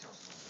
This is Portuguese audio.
Details